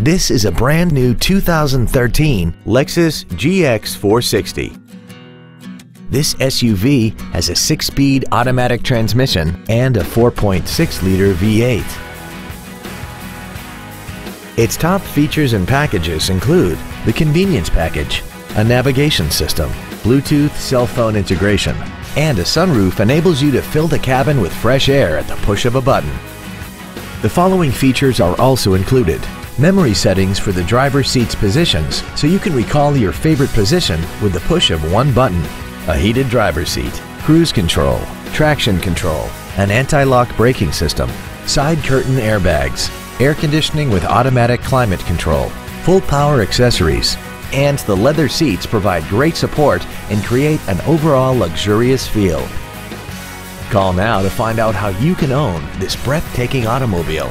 This is a brand new 2013 Lexus GX 460. This SUV has a six-speed automatic transmission and a 4.6-liter V8. Its top features and packages include the convenience package, a navigation system, Bluetooth cell phone integration, and a sunroof enables you to fill the cabin with fresh air at the push of a button. The following features are also included. Memory settings for the driver's seat's positions so you can recall your favorite position with the push of one button. A heated driver's seat, cruise control, traction control, an anti-lock braking system, side curtain airbags, air conditioning with automatic climate control, full power accessories, and the leather seats provide great support and create an overall luxurious feel. Call now to find out how you can own this breathtaking automobile.